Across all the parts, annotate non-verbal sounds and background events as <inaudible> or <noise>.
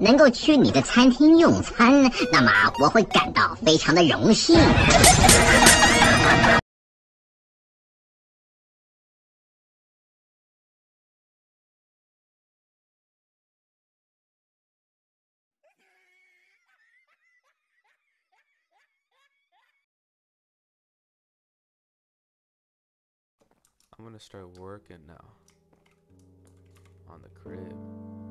能够去你的餐厅用餐，那么我会感到非常的荣幸。I'm gonna start working now on the crib.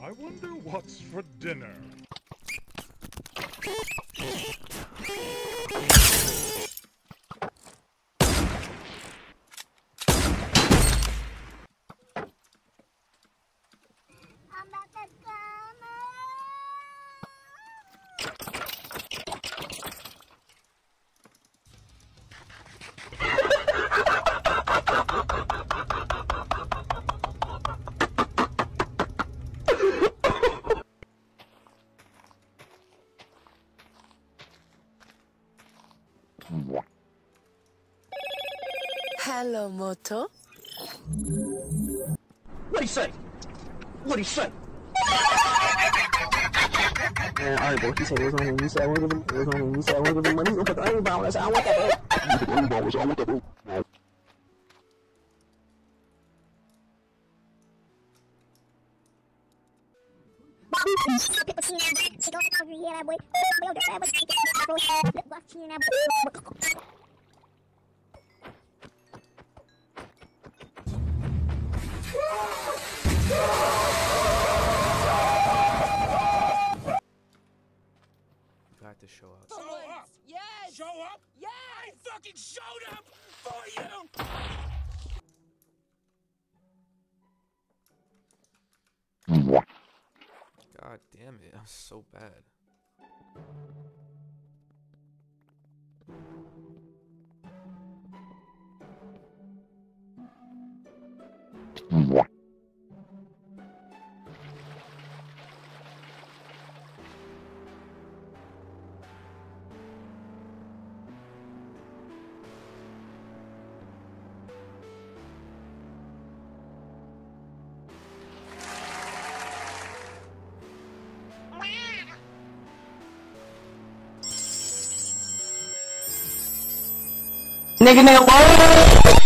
I wonder what's for dinner. Hello, Moto. What'd he say? What'd he say? Man, alright, bro. He said it was on him. You said I want to give him. It was on him. You said I want to give him money. He's gonna put the onion brown. I said I want that, bro. You put the onion brown. I said I want that, bro. <laughs> Got to up! Yes! I fucking showed up for you! God damn it, I'm so bad. Nigga, nigga?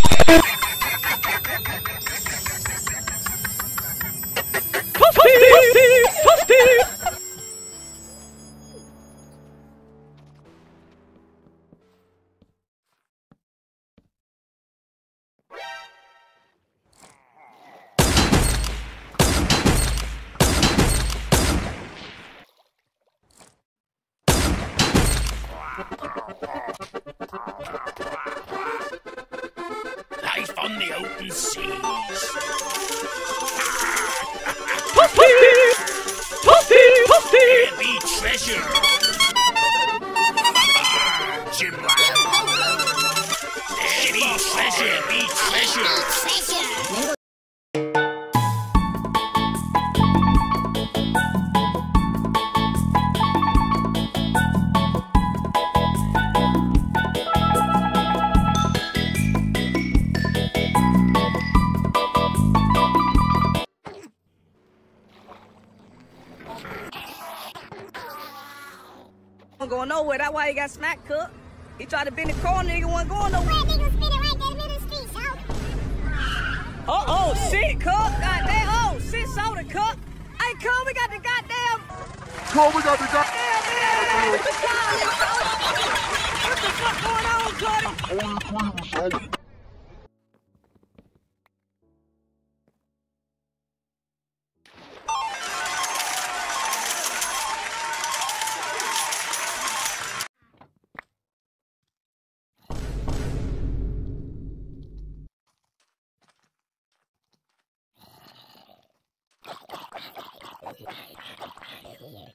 Seas. Don't go nowhere. That's why you got smack cook. He tried to bend the corner, nigga wasn't going nowhere. Where niggas spit right there in the middle of the street, so. Oh, oh, shit, cup. Goddamn. Oh, shit, soda, cup. Hey, cup, we got the goddamn. Come, we got the guy. Damn, damn. What the fuck going on, Cuddy? Yeah.